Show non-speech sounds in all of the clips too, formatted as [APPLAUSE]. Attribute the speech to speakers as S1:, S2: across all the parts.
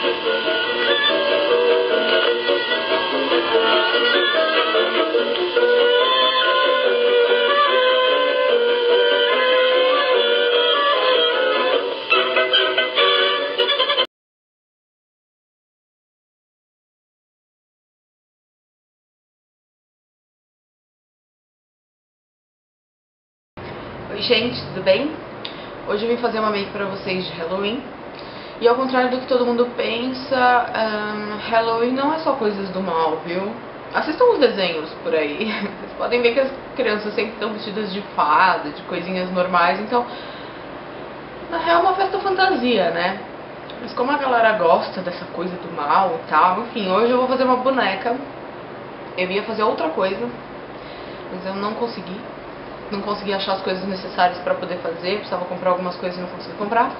S1: Oi gente, tudo bem? Hoje eu vim fazer uma make pra vocês de Halloween E ao contrário do que todo mundo pensa, um, Halloween não é só coisas do mal, viu? Assistam os desenhos por aí [LAUGHS] Vocês podem ver que as crianças sempre estão vestidas de fada, de coisinhas normais Então, na real é uma festa fantasia, né? Mas como a galera gosta dessa coisa do mal e tal Enfim, hoje eu vou fazer uma boneca Eu ia fazer outra coisa Mas eu não consegui não consegui achar as coisas necessárias para poder fazer, precisava comprar algumas coisas e não consegui comprar.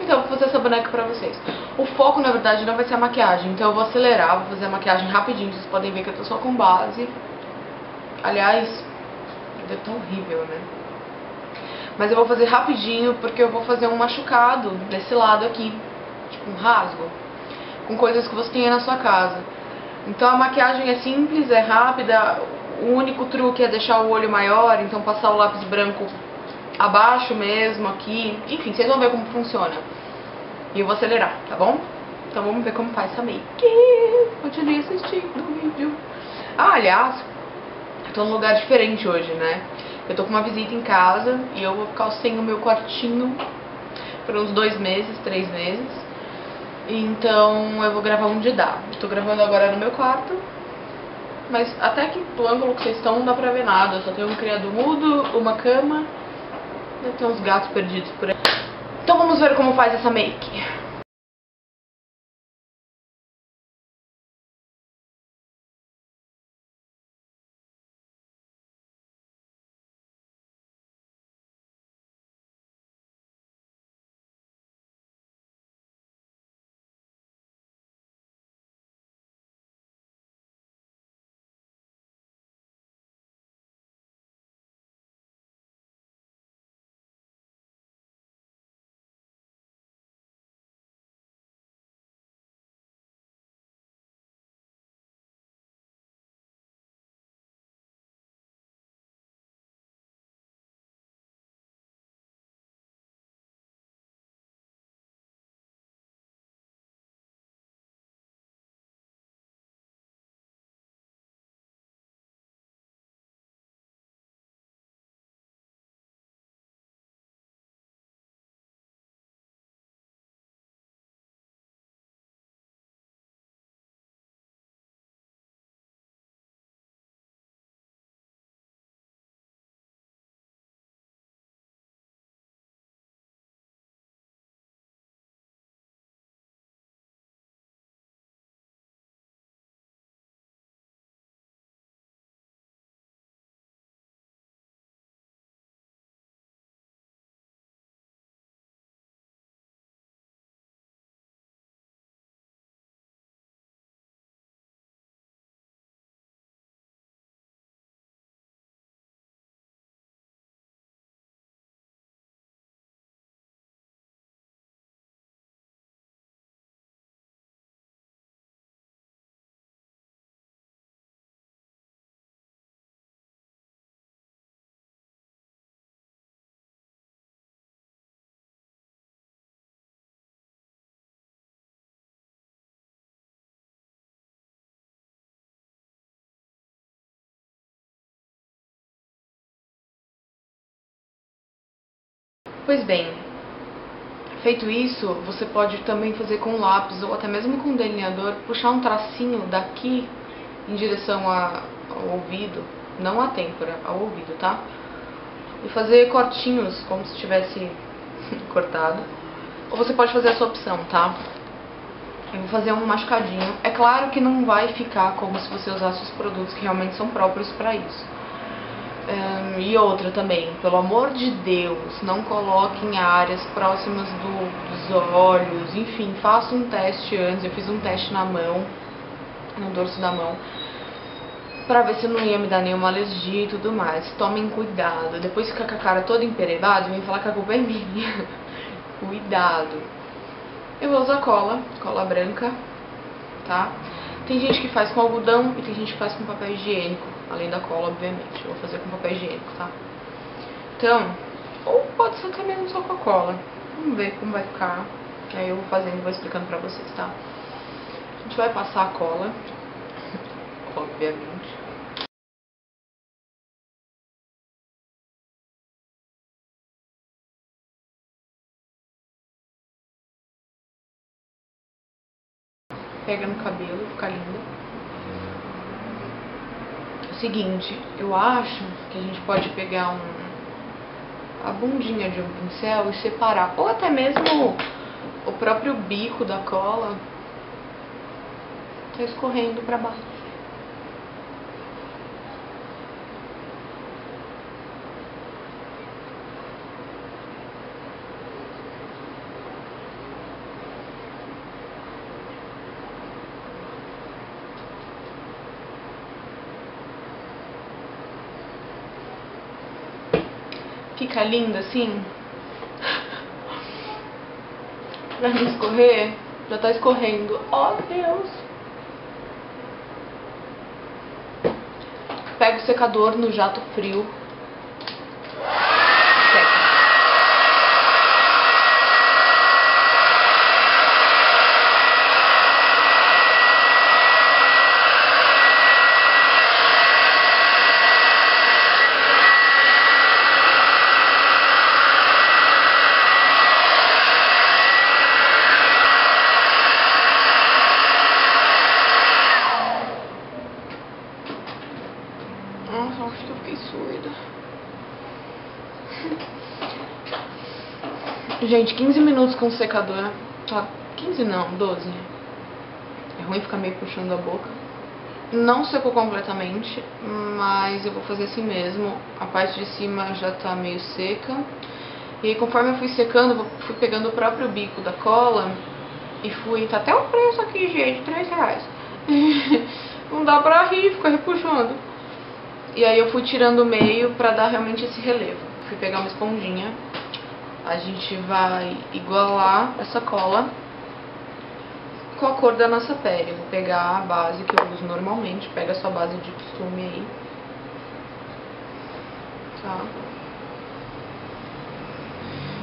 S1: Então vou fazer essa boneca pra vocês. O foco, na verdade, não vai ser a maquiagem, então eu vou acelerar, vou fazer a maquiagem rapidinho. Vocês podem ver que eu tô só com base. Aliás, deve tá horrível, né? Mas eu vou fazer rapidinho porque eu vou fazer um machucado desse lado aqui, tipo um rasgo, com coisas que você tenha na sua casa. Então a maquiagem é simples, é rápida, o único truque é deixar o olho maior, então passar o lápis branco abaixo mesmo, aqui. Enfim, vocês vão ver como funciona. E eu vou acelerar, tá bom? Então vamos ver como faz essa make. Continue assistindo o vídeo. Ah, aliás, eu tô num lugar diferente hoje, né? Eu tô com uma visita em casa e eu vou ficar sem o meu quartinho por uns dois meses, três meses. Então eu vou gravar onde dá. Eu tô gravando agora no meu quarto mas até que do ângulo que vocês estão não dá pra ver nada. Só tem um criado mudo, uma cama, deve ter uns gatos perdidos por aí. Então vamos ver como faz essa make. Pois bem, feito isso, você pode também fazer com lápis ou até mesmo com delineador, puxar um tracinho daqui em direção a, ao ouvido, não à têmpora, ao ouvido, tá? E fazer cortinhos, como se tivesse [LAUGHS] cortado. Ou você pode fazer a sua opção, tá? Eu vou fazer um machucadinho. É claro que não vai ficar como se você usasse os produtos que realmente são próprios para isso. E outra também, pelo amor de Deus, não coloque em áreas próximas do, dos olhos, enfim, faça um teste antes. Eu fiz um teste na mão, no dorso da mão, pra ver se não ia me dar nenhuma alergia e tudo mais. Tomem cuidado. Depois fica com a cara toda emperebada, vem falar que a culpa é minha. [LAUGHS] cuidado. Eu vou usar cola, cola branca, tá? Tem gente que faz com algodão e tem gente que faz com papel higiênico, além da cola, obviamente. Eu vou fazer com papel higiênico, tá? Então, ou pode ser até mesmo só com a cola. Vamos ver como vai ficar. Aí eu vou fazendo e vou explicando pra vocês, tá? A gente vai passar a cola, [LAUGHS] obviamente. Pega no cabelo, fica linda. Seguinte, eu acho que a gente pode pegar um a bundinha de um pincel e separar, ou até mesmo o próprio bico da cola tá escorrendo para baixo. Fica linda assim. pra não escorrer. Já tá escorrendo. Oh, Deus. Pega o secador no jato frio. Gente, 15 minutos com o secador. Tá, 15 não, 12. É ruim ficar meio puxando a boca. Não secou completamente, mas eu vou fazer assim mesmo. A parte de cima já tá meio seca. E aí, conforme eu fui secando, fui pegando o próprio bico da cola e fui... Tá até o preço aqui, gente, 3 reais. [LAUGHS] Não dá pra rir, ficar repuxando. E aí eu fui tirando o meio pra dar realmente esse relevo. Fui pegar uma esponjinha a gente vai igualar essa cola com a cor da nossa pele. Eu vou pegar a base que eu uso normalmente, pega a sua base de costume aí. Tá?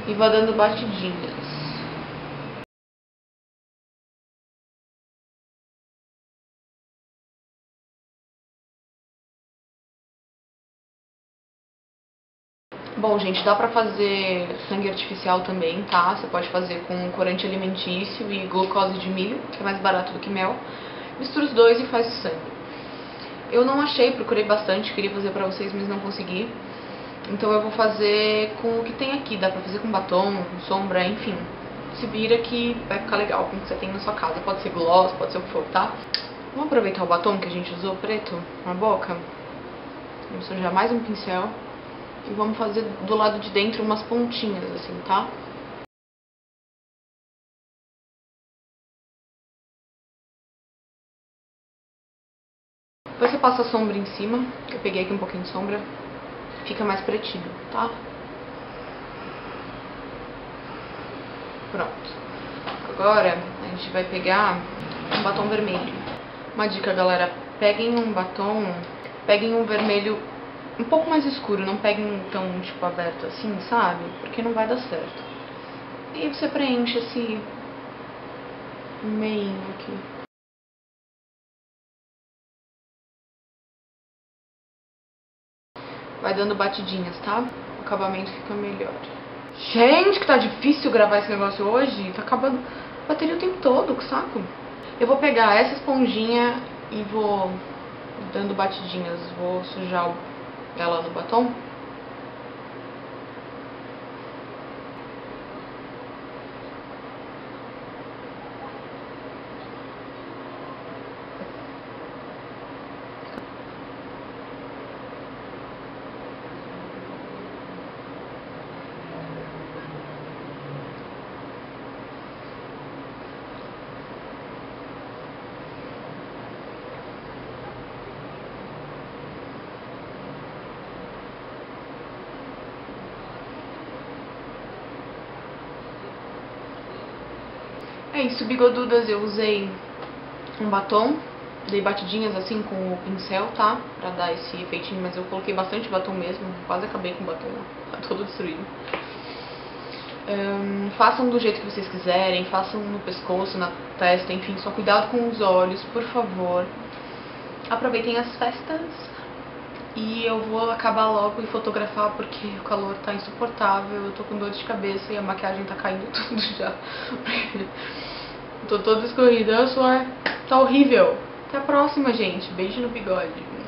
S1: E vou dando batidinhas. Bom, gente, dá pra fazer sangue artificial também, tá? Você pode fazer com corante alimentício e glucose de milho, que é mais barato do que mel. Mistura os dois e faz o sangue. Eu não achei, procurei bastante, queria fazer pra vocês, mas não consegui. Então eu vou fazer com o que tem aqui, dá pra fazer com batom, sombra, enfim. Se vira que vai ficar legal com o que você tem na sua casa. Pode ser gloss, pode ser o que for, tá? Vamos aproveitar o batom que a gente usou preto na boca. Vamos sujar mais um pincel. E vamos fazer do lado de dentro umas pontinhas, assim, tá? Depois você passa a sombra em cima. Eu peguei aqui um pouquinho de sombra. Fica mais pretinho, tá? Pronto. Agora a gente vai pegar um batom vermelho. Uma dica, galera. Peguem um batom, peguem um vermelho um pouco mais escuro, não peguem tão, tipo, aberto assim, sabe? Porque não vai dar certo. E você preenche esse meio aqui. Vai dando batidinhas, tá? O acabamento fica melhor. Gente, que tá difícil gravar esse negócio hoje. Tá acabando a bateria o tempo todo, que saco. Eu vou pegar essa esponjinha e vou dando batidinhas. Vou sujar o ela no batom. É isso, bigodudas, eu usei um batom, dei batidinhas assim com o pincel, tá? Pra dar esse efeitinho, mas eu coloquei bastante batom mesmo, quase acabei com o batom, [LAUGHS] tá todo destruído. Um, façam do jeito que vocês quiserem, façam no pescoço, na testa, enfim, só cuidado com os olhos, por favor. Aproveitem as festas e eu vou acabar logo e fotografar porque o calor tá insuportável, eu tô com dor de cabeça e a maquiagem tá caindo [LAUGHS] tudo já. tô toda escorrida, o suor tá horrível. Até a próxima, gente. Beijo no bigode.